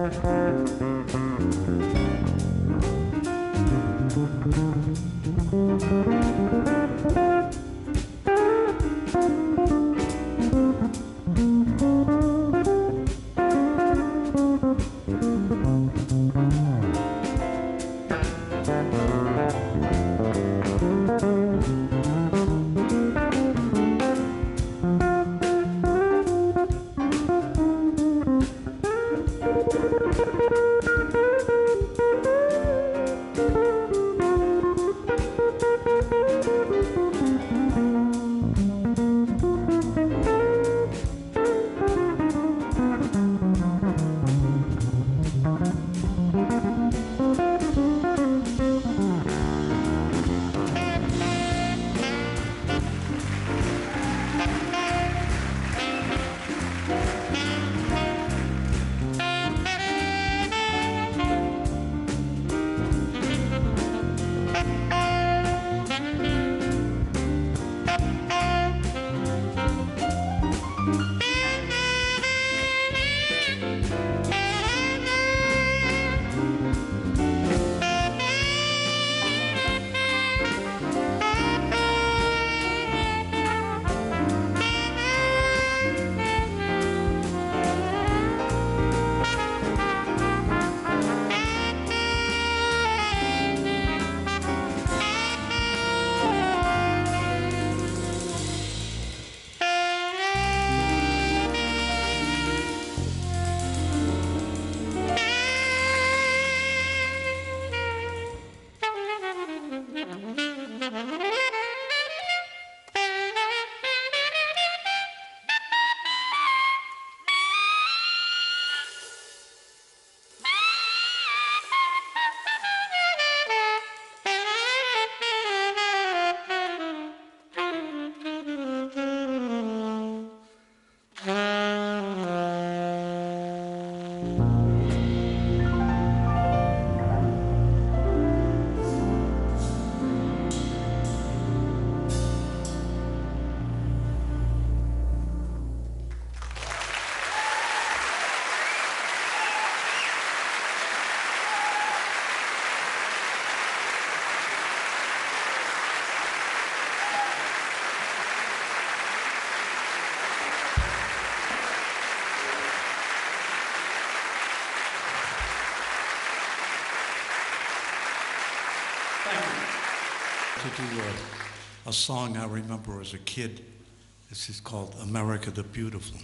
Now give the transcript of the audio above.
Thank you. To do a, a song I remember as a kid. This is called America the Beautiful.